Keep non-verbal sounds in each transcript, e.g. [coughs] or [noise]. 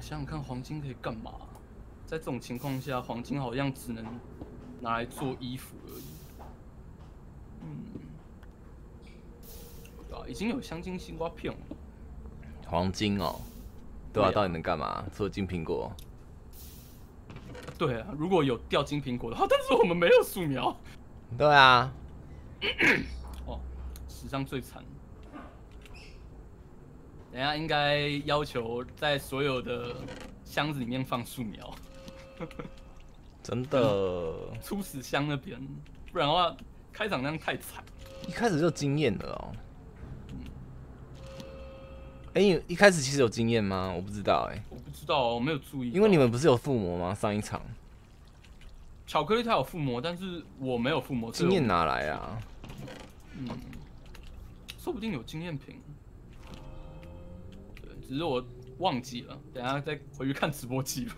想想看，黄金可以干嘛？在这种情况下，黄金好像只能拿来做衣服而已。嗯，对啊，已经有香精西瓜片了。黄金哦，对啊，对啊到底能干嘛？做金苹果，对啊，如果有掉金苹果的话，但是我们没有树苗。对啊，哦，史上最惨。等一下应该要求在所有的箱子里面放树苗，[laughs] 真的，[laughs] 初始箱那边，不然的话开场那样太惨。一开始就经验了哦。哎、你一开始其实有经验吗？我不知道哎、我不知道，我没有注意。因为你们不是有附魔吗？上一场巧克力它有附魔，但是我没有附魔，经验拿来啊？嗯，说不定有经验瓶。对，只是我忘记了，等下再回去看直播记录。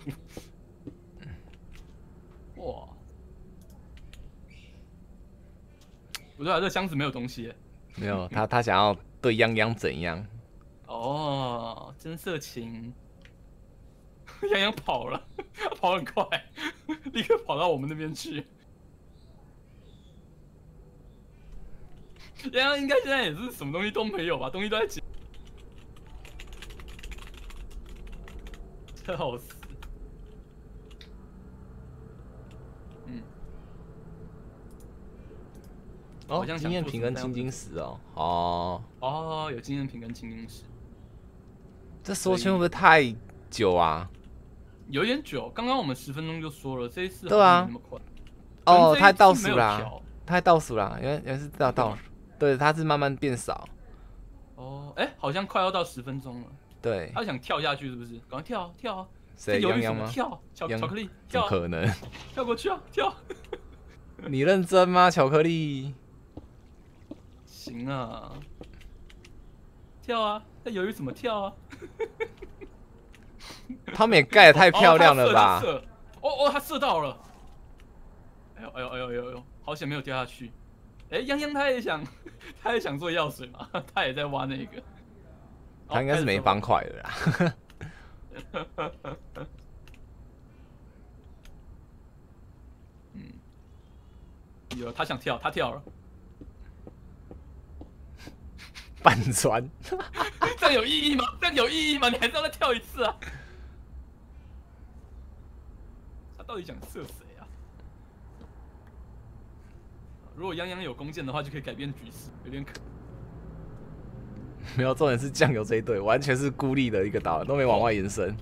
哇，不对啊，这箱子没有东西耶。没有，他他想要对泱泱怎样？哦，真色情。泱泱跑了，跑很快，立刻跑到我们那边去。洋洋应该现在也是什么东西都没有吧？东西都在捡。笑死。嗯，哦好，像经验做瓶跟青金石哦。哦，哦，有经验瓶跟青金石，这缩圈会不会太久啊？有点久。刚刚我们十分钟就说了，这一次对啊。哦，能这一太倒数啦，调太倒数啦，原来原来是倒倒数，对，他是慢慢变少，哦，哎、好像快要到十分钟了。对，他想跳下去是不是？赶快跳啊跳啊！谁这犹豫？什么跳，巧巧克力跳啊可能？跳过去啊跳！你认真吗？巧克力？行啊，跳啊！那犹豫怎么跳啊？[laughs] 他们也盖的太漂亮了吧哦哦哦，他射到了！哎呦哎呦哎呦哎呦哎呦，好险没有掉下去。哎，泱泱他也想，[laughs] 他也想做药水嘛，[laughs] 他也在挖那个。他应该是没方块的啦。[laughs] 有，他想跳，他跳了，[laughs] 半砖，[laughs] 这样有意义吗？这样有意义吗？你还是要再跳一次啊？他到底想射谁啊？如果泱泱有弓箭的话，就可以改变局势，有点可。[laughs] 没有重点是酱油这一队完全是孤立的一个岛，都没往外延伸。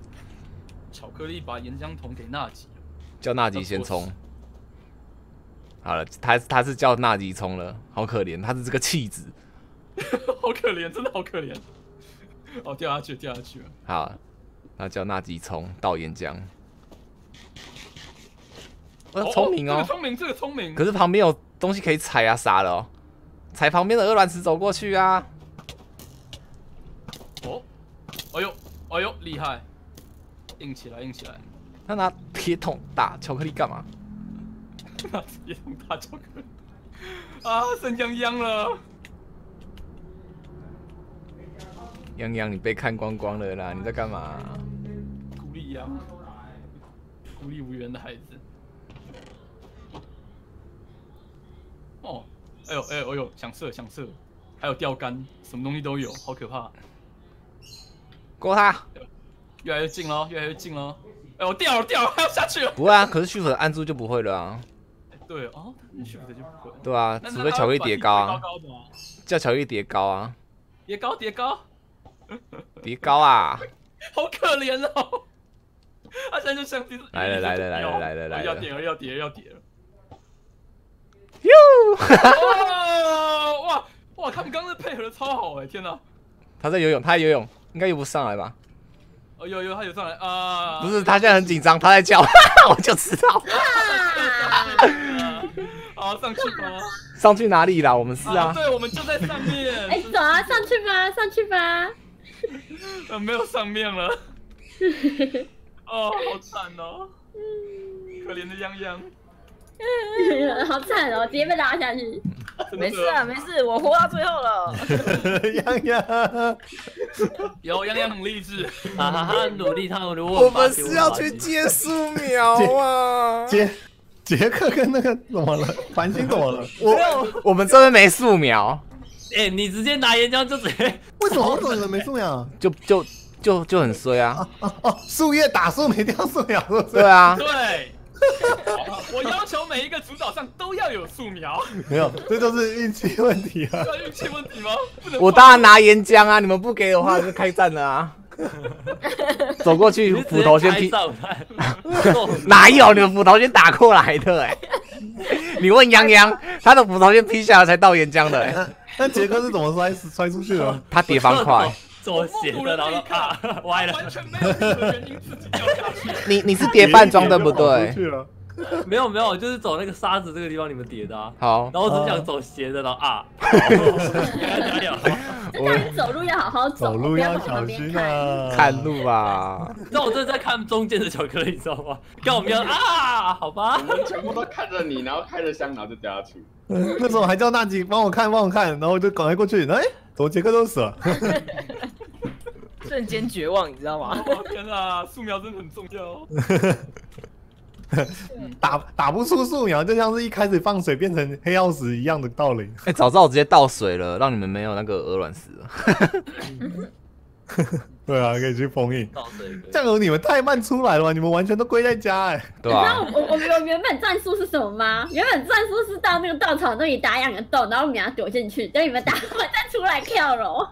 巧克力把岩浆桶给纳吉，叫纳吉先冲。好了，他他是叫纳吉冲了，好可怜，他是这个弃子。[laughs] 好可怜，真的好可怜。哦，掉下去，掉下去了。好，那叫纳吉冲倒岩浆。呃，聪明哦这个，聪明，这个聪明。可是旁边有东西可以踩啊，傻了哦，踩旁边的鹅卵石走过去啊。哦，哎呦，厉害！硬起来，硬起来。他拿铁桶打巧克力干嘛？[laughs] 拿铁桶打巧克力。啊，剩泱泱了。泱泱，你被看光光了啦！你在干嘛？孤立呀，孤立无援的孩子。哦，哎呦哎呦哎呦，想射想射，还有钓竿，什么东西都有，好可怕！过他！越来越近了，越来越近了。哎，我掉了掉了，[laughs] 还要下去了。不会啊，可是旭粉按住就不会了啊。对哦，他选择就不会。对啊，那除非巧克力叠高啊，高高啊，叫巧克力叠高啊，叠高叠高，叠高啊！好可怜哦。他现在就像第来了来了来来了来了要叠了要叠了要叠了。哟，哇哇哇！他们刚刚配合的超好哎，天哪！他在游泳，他在游泳，应该又不上来吧？哦有有他有上来啊！不是，他现在很紧张，他在叫，[laughs] 我就知道。好 [laughs] 上去吧。上去哪里啦？我们是啊，对，我们就在上面。哎，走啊，上去吧，上去吧。呃，没有上面了。哦，好惨哦，可怜的泱泱。[laughs] 好惨哦，直接被拉下去。没事啊，没事，我活到最后了。[laughs] 洋洋，有洋洋很励志，啊哈哈，努力，他们如果我们是要去接树苗啊！[laughs] 杰杰克跟那个怎么了？繁星怎么了？我我们这边没素描，哎，你直接拿岩浆就直接，为什么我怎么人没素描？就就就就很衰啊！哦哦，树叶打树没掉素描，是不是？对啊，对。我要求每一个主岛上都要有素描，没有，这就是运气问题啊！[laughs] 这运气问题吗？不能我当然拿岩浆啊！你们不给的话就开战了啊！[laughs] 走过去，斧头先劈，[laughs] 哪有你们斧头先打过来的？哎，你问杨洋，他的斧头先劈下来才到岩浆的。哎，那杰克是怎么摔摔出去的？他叠方块。做斜的，然后啊，歪了，完全没有任何原因自己掉下去。[laughs] 你你是叠半装对不对？没有没有，就是走那个沙子这个地方你们叠的啊。好，然后我只想走斜的，然后啊。[laughs] 我走路要好好走，[laughs] 走路要小心啊，看路啊。那我正在看中间的巧克力，你知道吗？跟我们一样啊，好吧。我们全部都看着你，然后开着箱，然后就掉下去。那时候还叫娜姐帮我看，帮我看，然后我就赶快过去，哎，怎么杰克都死了？[laughs] 瞬间绝望，你知道吗？天啊，素描真的很重要。打打不出素描，就像是一开始放水变成黑曜石一样的道理。哎，早知道我直接倒水了，让你们没有那个鹅卵石了。[laughs] 对啊，可以去封印。这样你们太慢出来了，你们完全都归在家哎。对啊。我我们原本战术是什么吗？原本战术是到那个稻草那里打两个洞，然后我们俩躲进去，等你们打完再出来跳楼。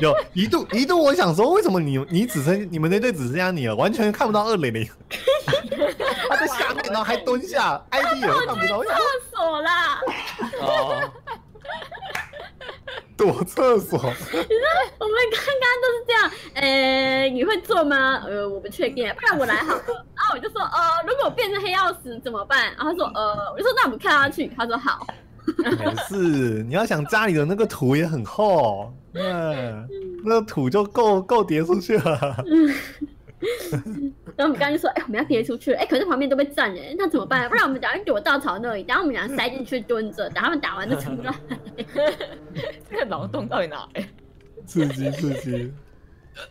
有一度一度我想说，为什么你你只剩你们那队只剩下你了，完全看不到二零零。[laughs] 他在下面，然后还蹲下，ID 也看不到。厕所啦。哦。躲厕所，你 [laughs] 说我们刚刚都是这样，呃，你会做吗？呃，我不确定，不然我来好了。然后我就说，呃，如果我变成黑曜石怎么办？然后他说，呃，我就说那我们看下去。他说好。没事，你要想家里的那个土也很厚，嗯，那个土就够够叠出去了。[laughs] 然后我们刚刚就说，哎，我们要跌出去了，哎，可是旁边都被占了，那怎么办？不然我们等下躲稻草那里，然后我们俩塞进去蹲着，等他们打完就出来。这个脑洞到底哪来？刺 [laughs] 激刺激！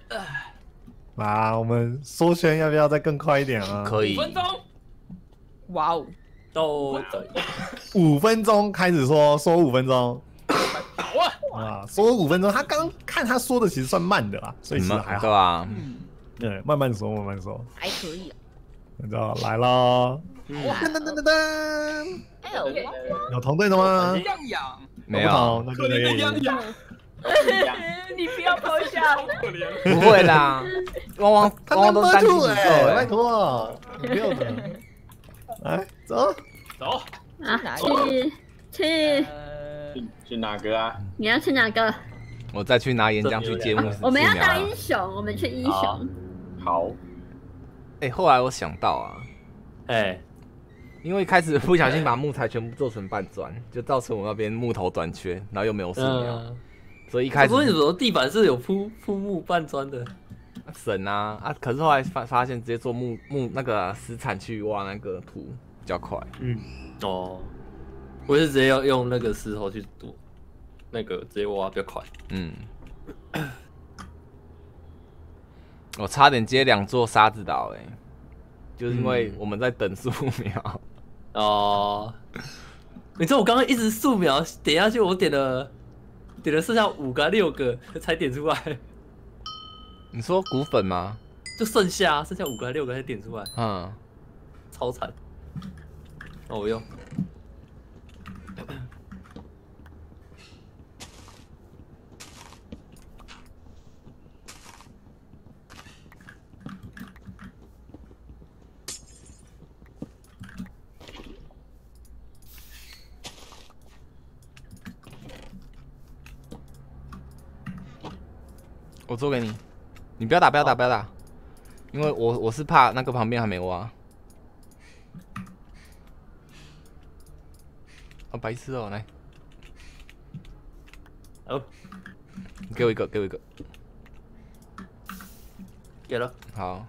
[sighs] 啊，我们缩圈要不要再更快一点啊？可以。五分钟。哇哦，都五分钟开始说，说五分钟。好啊。啊，说五分钟，他刚看他说的其实算慢的啦，所以其实还好。对啊。对，慢慢说，慢慢说，还可以。那就来啦！噔噔噔噔噔！哎呦，有同队的吗？样样没有，那就那个样样。[laughs] 你不要偷笑，可怜。不会啦，汪汪汪汪都单出哎，拜托，不要的。来，[laughs] 走走啊，去去去哪个啊？你要去哪个？我再去拿岩浆去接木。我们要当英雄，我们去英雄。好，哎，后来我想到啊，哎，因为一开始不小心把木材全部做成半砖，就造成我那边木头短缺，然后又没有树苗，所以一开始。为什么地板是有铺铺木半砖的？省啊啊！可是后来发发现，直接做木木那个石铲去挖那个土比较快。嗯，哦，我是直接要用那个石头去堵，那个直接挖比较快。嗯。[coughs] 我差点接两座沙子岛，哎，就是因为我们在等素描。哦，你知道我刚刚一直素描点下去，我点了点了剩下五个六个才点出来。你说骨粉吗？[laughs] 就剩下剩下五个六个才点出来。嗯，超惨。哦我用。做给你，你不要打，不要打，不要打，因为我我是怕那个旁边还没挖。啊，白痴哦，来，哦，给我一个，给我一个，给了，好。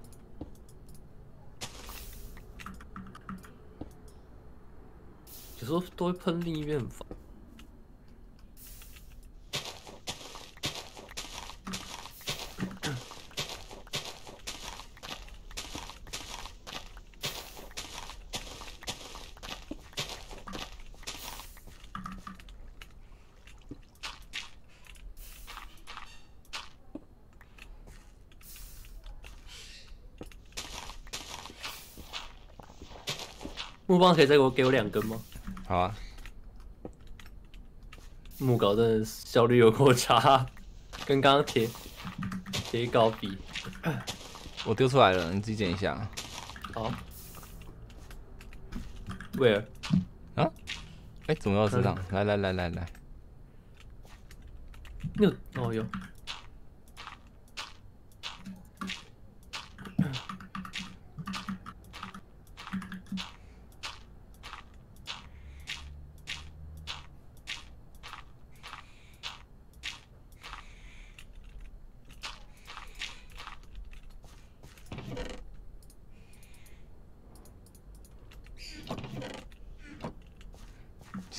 时候都会喷另一边很烦。棒可以再给我给我两根吗？好啊，木镐真的效率有够差，[laughs] 跟刚刚铁铁镐比。我丢出来了，你自己捡一下。好，Where？啊？哎，怎么又是这样？来来来来来，有哦有。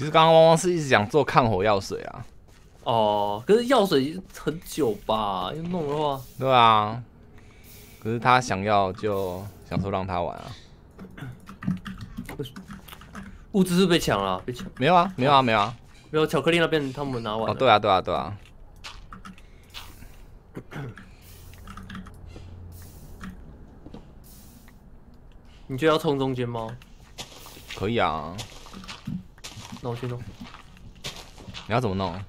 其实刚刚汪汪是一直想做抗火药水啊。哦，可是药水很久吧？要弄的话，对啊。可是他想要就想说让他玩啊。物资是被抢了，被抢。没有啊，没有啊，没有啊。没有巧克力那边他们拿完。哦，对啊，对啊，对啊。你就要冲中间吗？可以啊。那我去弄。你要怎么弄？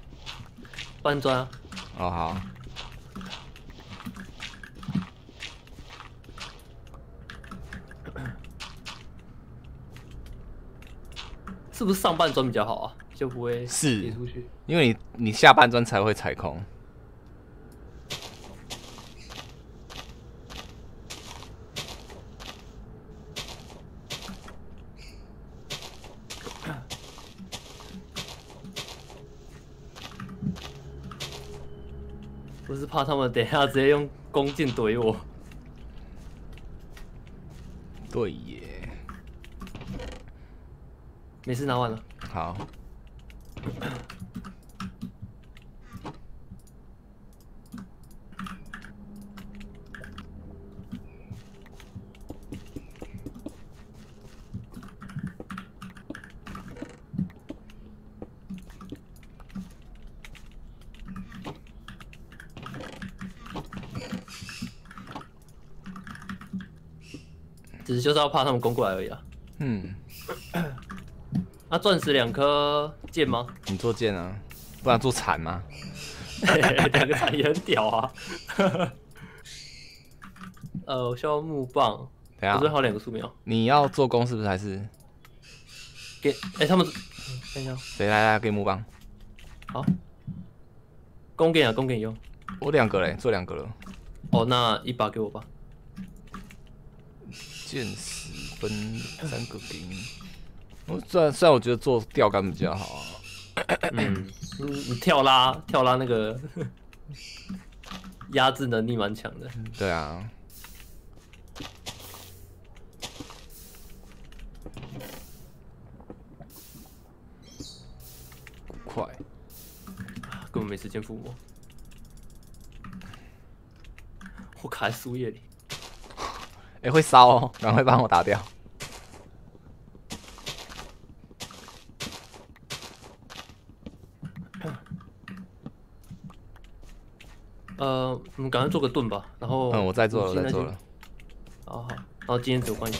搬砖啊。哦，好。是不是上半砖比较好啊？就不会是。因为你你下半砖才会踩空。怕他们等下直接用弓箭怼我。对耶。没事，拿完了。好。只是就是要怕他们攻过来而已啊。嗯。那 [coughs] 钻石两颗剑吗？你做剑啊，不然做铲吗？[laughs] 两个铲也很屌啊。呃，我需要木棒。等下，我最好两个树苗。你要做工是不是？还是给？哎，他们等一下，谁来来给木棒？好，弓给啊，弓给你用。我两个嘞，做两个了。哦，那一把给我吧。剑十分三个给你。我虽然虽然我觉得做钓竿比较好啊，嗯，你跳拉跳拉那个 [laughs] 压制能力蛮强的。对啊。快，根本没时间附魔。我卡在树叶里。哎，会烧哦，赶快帮我打掉。[coughs] 呃，我们赶快做个盾吧，然后嗯，我在做了，在做了。好好，然后今天只有关系。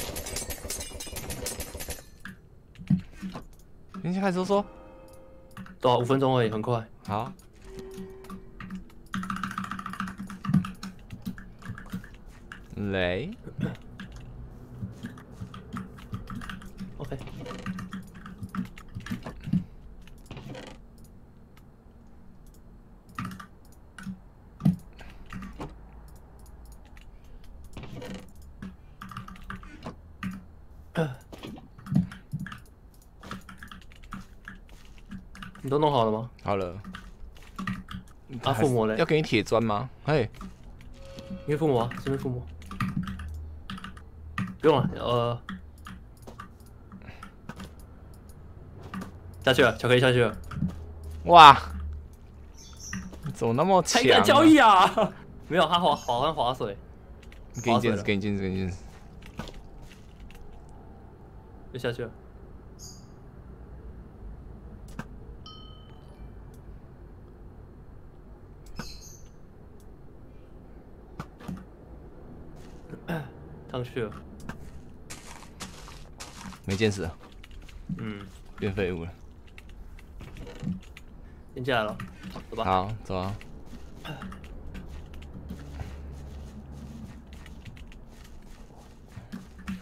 明天开始说说，多少五分钟而已，很快。好。雷。OK。你都弄好了吗？好了。啊，附魔嘞？要给你铁砖吗？嘿，你附魔啊？这边附魔。不用了，呃，下去了，巧克力下去了，哇，怎么那么强、啊？才敢交易啊！[laughs] 没有，他滑滑完划水，给你剑士，划水了给你剑子，给你剑士。就下去了。上去了，没剑士了，嗯，变废物了。先下来了，走吧。好，走啊。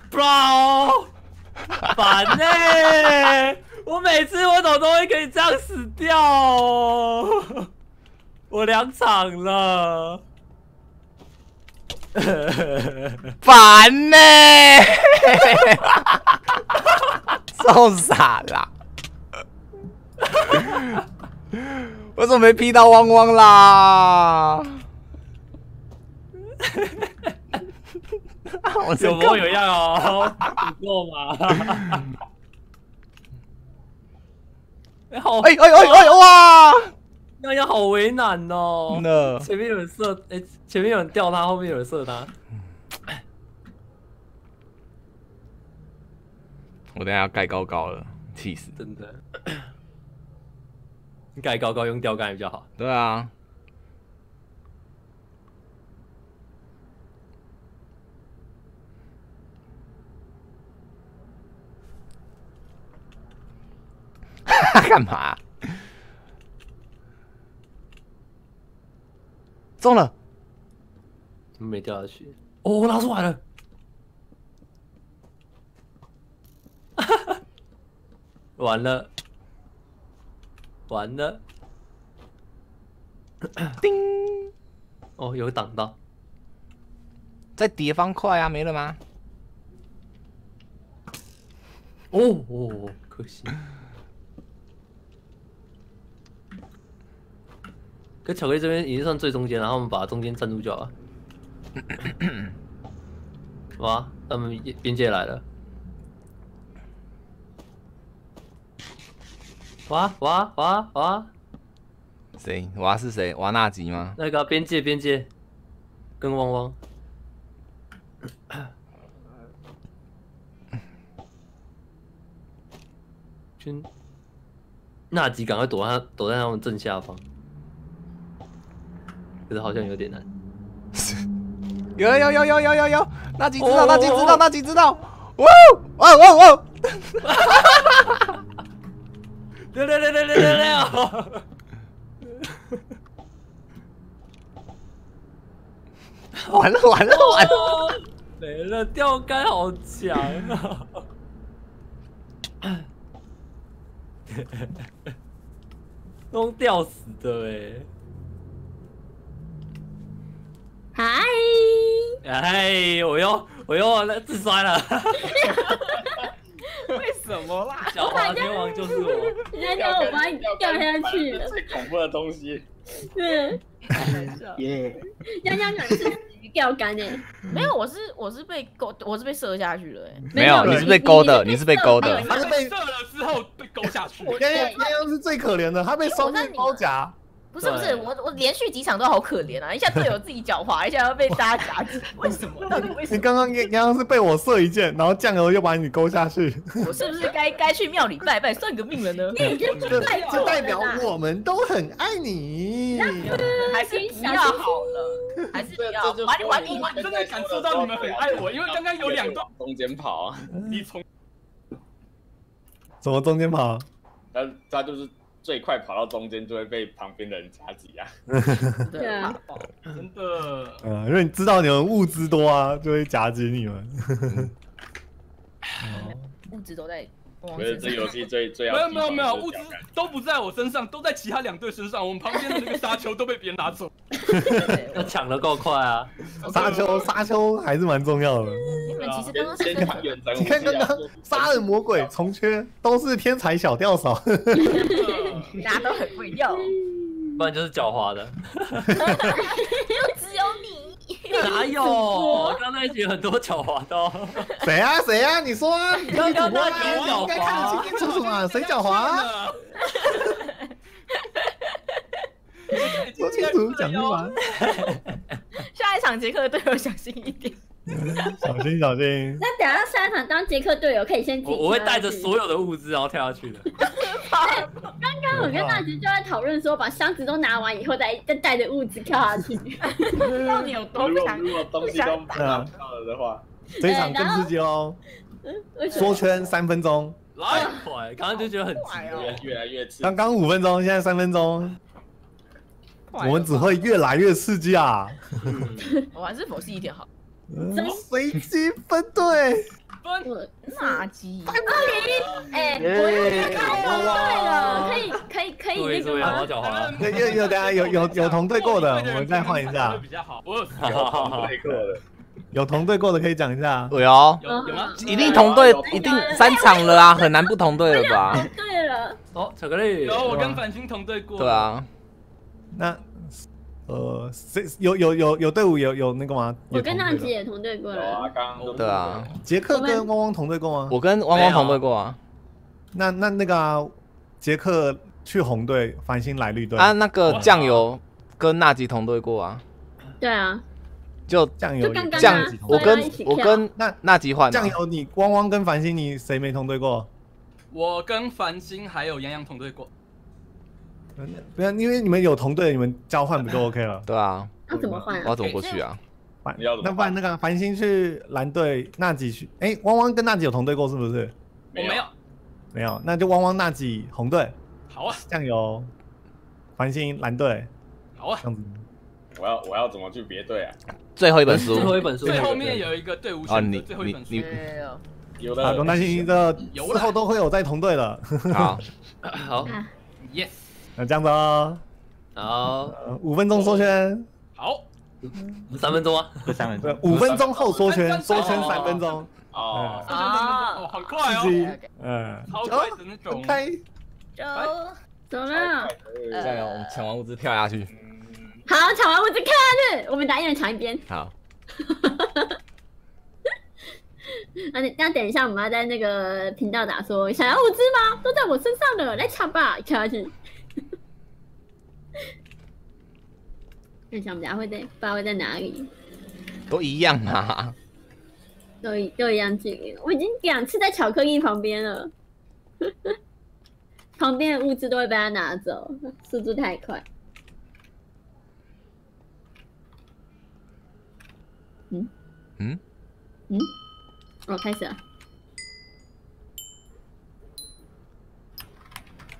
Bro，烦呢、我每次我怎么都会可以这样死掉哦？我两场了。[laughs] 烦呢、[laughs] 受傻啦！我怎么没劈到汪汪啦？[laughs] 我有模有样哦，不够吗？哎、好，哎哎哎哎哇！那样好为难哦。那前面有人射，哎、前面有人吊他，后面有人射他。我等下要盖高高了，气死！真的，[coughs] 你盖高高用吊杆比较好。对啊，[laughs] 干嘛？中了！没掉下去？哦，我拿出来了。完了，完了。[coughs] 叮，哦，有挡到。在叠方块啊，没了吗？哦哦，可惜。跟巧克力这边已经算最中间，然后我们把中间站住就好了。[coughs] 哇，他们边边界来了！哇哇哇哇！谁？娃是谁？娃纳吉吗？那个边界边界，跟汪汪。军，纳吉赶快躲他躲在他们正下方，可是好像有点难。[laughs] 有有有有有有有，纳吉知道，哦纳吉知道，哦纳吉知道。哇哇哇哇！[laughs] 六六六六六六六！完了完了完了！哦没了，钓竿好强啊！都吊死的嗨，哎！哎，我又我又那自摔了，[laughs] [laughs] 为什么啦？小花天王就是我。人家叫我把你掉下去了。最恐怖的东西。对，耶！泱泱讲是鱼钓竿诶，没有，我是我是被勾，我是被射下去了、欸。没有，你是被勾的，你是被勾的。他是被射了之后被勾下去。泱泱泱泱是最可怜的，他被双面包夹。不是不是，我我连续几场都好可怜啊！一下队友自己狡猾，[laughs] 一下要被大家夹击，为什么？[laughs] 到底为什么？你刚刚刚刚是被我射一箭，然后酱油又把你勾下去，我是不是该该去庙里拜拜，算个命了呢？[laughs] 这这代表我们都很爱你。还是不要好了，还是不要这就还还你我真的感受到你们很爱我，因为刚刚有两段中间跑啊，你从怎么中间跑？他他就是最快跑到中间就会被旁边的人夹击 [laughs] 啊。对啊，真的嗯，因为你知道你们物资多啊，就会夹击你们。物资都在我觉得这。游戏最最要没有没有没有，物资都不在我身上，都在其他两队身上。我们旁边的那个沙丘都被别人拿走。[laughs] 对要抢的够快啊！沙丘，沙丘还是蛮重要的。你们其实刚刚先是看远你 [laughs] 看刚刚杀人魔鬼重缺都是天才小吊嫂，大家都很会用，[laughs] 不然就是狡猾的。又只有你。哪有？[laughs] 我刚那一局很多狡猾的哦。谁啊谁啊？你说啊？你刚刚那主播啊局狡你应该看得清猾。清楚楚嘛？[laughs] 谁狡猾啊？说清楚讲清楚啊！下一场杰克的队友小心一点。[laughs] 小心小心。那等下下一场当杰克队友可以先自己我我会带着所有的物资然后跳下去的。[laughs] 刚刚我跟大吉就在讨论说，把箱子都拿完以后再再带着物资跳下去。到底有多想果如果东西都拿啊到了的话，这一场更刺激哦！缩圈三分钟，来，快！刚刚就觉得很急越。越来越刺激。刚刚五分钟，现在三分钟，我们只会越来越刺激啊！[laughs] 我还是佛系一点好。嗯随机分队，我垃圾。哎，我又在看同队了，可以可以可以对对，好那个吗？狡猾。有有有，等下有有有同队过的，我们再换一下。比较好。我有对过的，[laughs] 有同队过的可以讲一下。有哟，有有吗？一定同队，一定三场了啊，很难不同队了吧？对了，哦，巧克力。有，我跟繁星同队过。对，啊，那呃，谁有有有有队伍有有那个吗？我跟娜吉也同队过有啊，了。刚刚对啊，杰克跟汪汪同队过吗？我跟汪汪同队过啊。那那那个啊杰克去红队，繁星来绿队啊，那个酱油跟娜吉同队过啊，对啊，就酱油酱啊，我跟我跟那娜吉换啊酱油，你汪汪跟繁星，你谁没同队过？我跟繁星还有洋洋同队过。不要，因为你们有同队，你们交换不就 OK 了？对啊，那怎么换啊？我要怎么过去啊？反你要怎么那不然那个繁星去蓝队，纳吉去，哎，汪汪跟纳吉有同队过是不是？我没有。没有，那就汪汪纳吉红队，好啊，酱油繁星蓝队好啊这。样子。我要我要怎么去别队啊？最后一本书最后一本书。最后面有一个队伍啊，选择你最后一本书你。你有啊，不用的担心，这有之后都会有在同队的。好，[laughs] 好，啊，Yes，那这样子哦，好，呃五分钟缩圈，好，三分钟啊。三分钟。[laughs] 五分钟后缩圈，缩圈三分钟，哦，啊，哦，很快哦，，嗯，超快的那种。开，走。走了。加油，我们抢完物资跳下去。好，抢完物资看下去，我们打一人抢一边。好，那 [laughs] 你那等一下，我们要在那个频道打说，想要物资吗？都在我身上了，来抢吧，跳下去。看一下我们等下会在，不知道会在哪里，都一样啊。都一都一样距离。我已经两次在巧克力旁边了，[laughs] 旁边的物资都会被他拿走，速度太快。嗯，嗯嗯，我、开始了。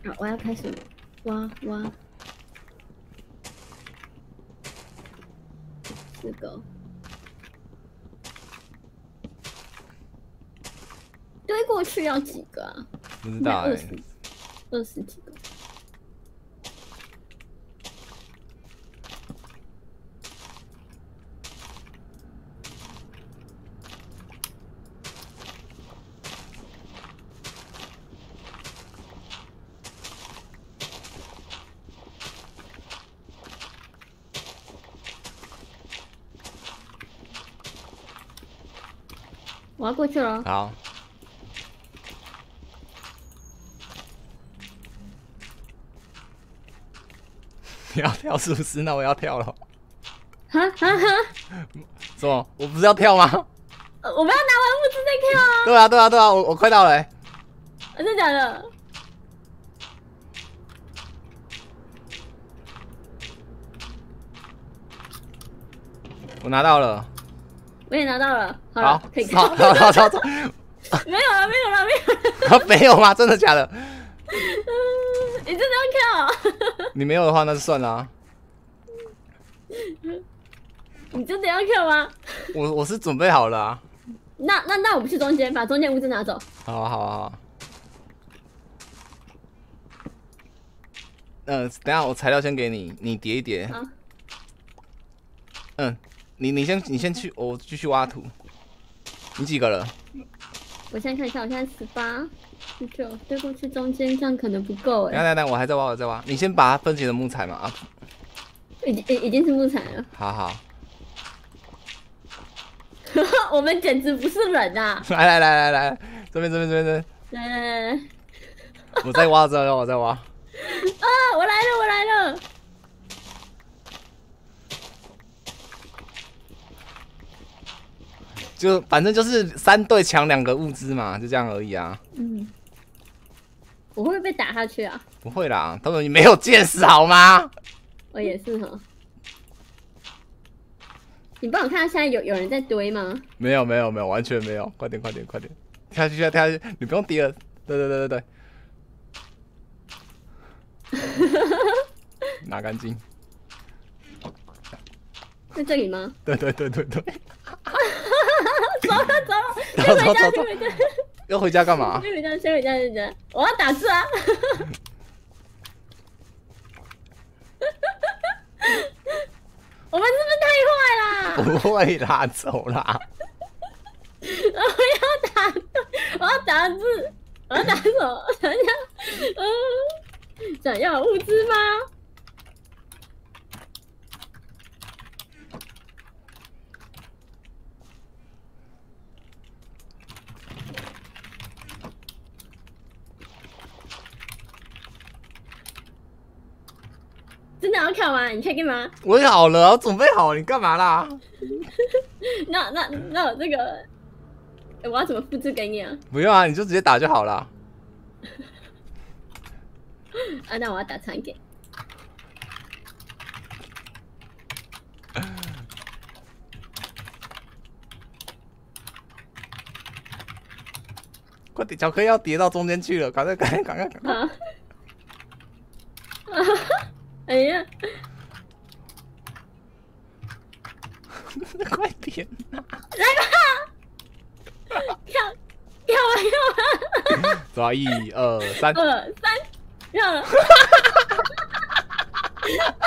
好，我要开始挖挖四个，堆过去要几个啊？不知道哎、二十几个。我要过去了，好，[laughs] 你要跳是不是？那我要跳了。哈哈哈！什么？我不是要跳吗？呃我们要拿完物资再跳啊！对啊，对啊，对啊，我我快到了、欸。真的假的？我拿到了。我也拿到了，好可以，好，看。好，好，好，好，[laughs] 没有了，没有了，没有了。[laughs] 没有吗？真的假的？[laughs] 你真的要跳？你没有的话，那就算了、啊。你真的要跳吗？我我是准备好了啊。那那那我们去中间，把中间物资拿走。好啊，好啊，好啊。嗯、等一下我材料先给你，你叠一叠。嗯，你你先你先去，我继续挖土。你几个了？我现在看一下，我现在十八、十九，对过去中间这样可能不够哎，等一下，我还在挖，我在挖。你先把它分解成木材嘛啊。已经已已经是木材了。好好。[laughs] 我们简直不是人啊！[laughs] 来来来来来，这边这边这边这边，来来来来，我在挖，这我在挖。[laughs] 啊，我来了，我来了。就反正就是三队抢两个物资嘛，就这样而已啊。嗯，我会不会被打下去啊？不会啦，他们没有见识好吗？我也是哈。你帮我看看现在有有人在堆吗？没有没有没有，完全没有。快点快点快点，跳下去跳下去，你不用跌了。对对对对对，[laughs] 拿干净。在这里吗？对对对对对。[laughs] 走了走了，走先回家，走走先回家，要回家干嘛？先回家，先回家，先回家。我要打字啊！我们是不是太坏啦？不会啦，走啦。我要打，我要打字，我要打什么？我想一下，嗯，想要物资吗？真的要看吗？你确定吗？我好了，我准备好了，你干嘛啦？[laughs] 那那那我这个，欸我要怎么复制给你啊？不用啊，你就直接打就好了。[laughs] 啊，那我要打长一点。[laughs] 快点，巧克力要叠到中间去了，赶快赶快赶快赶快！啊！哎呀，[laughs] 快点呐！跳跳啊跳啊！走啊，一二三，二三，跳了！[laughs]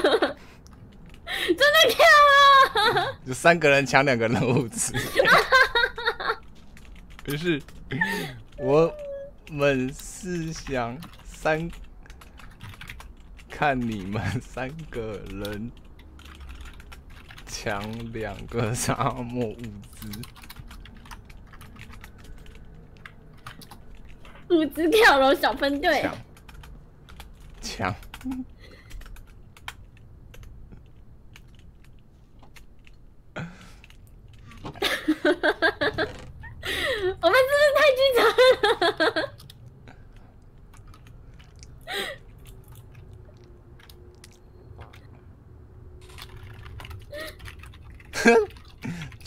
[laughs] 真的跳了！[laughs] 就三个人抢两个人物资。[laughs] 可是我们是想三看你们三个人抢两个沙漠物资。物资跳楼小分队，抢抢，我们是不是太剧场了？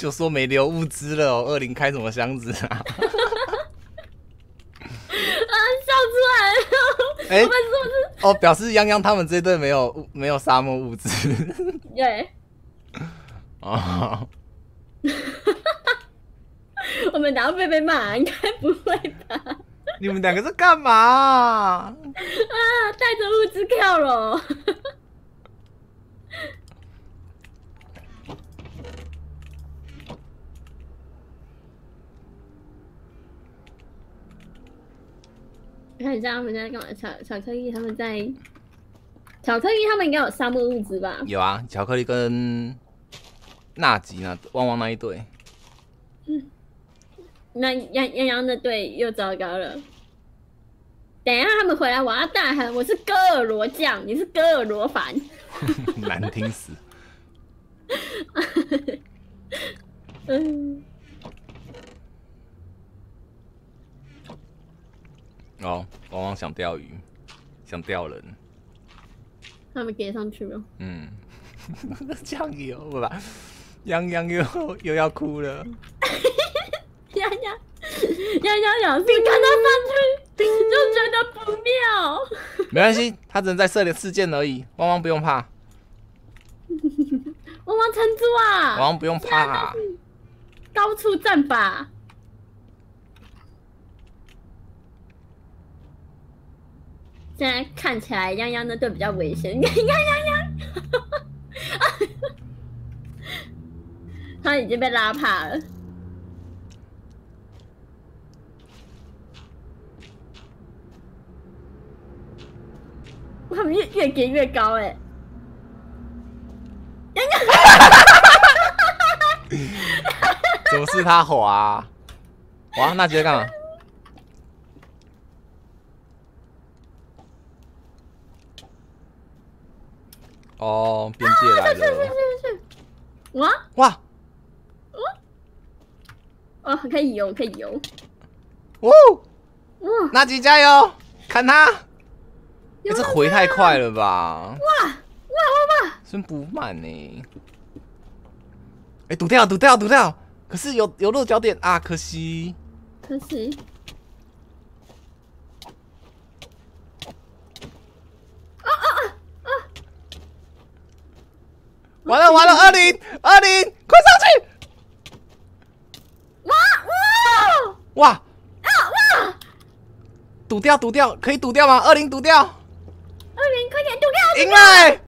就说没留物资了哦。二零开什么箱子啊？啊，笑出来了！哎我们是哦，表示泱泱他们这队没有物没有沙漠物资不是？对，哦。[laughs] 我们等下会被被骂，应该不会吧？你们两个在干嘛？啊，带着物资跳楼。看一下他们在干嘛？巧巧克力他们在，巧克力他们应该有沙漠物资吧？有啊，巧克力跟纳吉那汪汪那一队，那泱泱泱的队又糟糕了。等一下他们回来，我要大喊：“我是戈尔罗将，你是戈尔罗凡。[laughs] 难听死。”嗯，哦，汪汪想钓鱼，想钓人，他们给上去了。嗯，酱油不吧？洋洋又又要哭了，[laughs] 丫丫，丫丫小心看他上去，就觉得不妙。没关系，他只能在射点事件而已，汪汪不用怕，[laughs] 汪汪撑住啊！汪汪不用怕，高处战法。现在看起来泱泱的队比较危险，[laughs] 你看泱泱，[laughs] 他已经被拉怕了。他们越越叠越高哎、[laughs] 怎么是他滑？哇，那直接干嘛？哦，边界来了！哇哇哦，可以游，可以游。哦，哇纳吉加油！砍他，这回太快了吧？哇哇哇哇！真不慢呢。哎，堵掉，堵掉，堵掉！可是有有落脚点啊，可惜。可惜。完了完了，二零二零，快上去！哇哇！哇哇！堵掉，堵掉，可以堵掉吗？二零堵掉，二零，快点堵掉！赢了欸！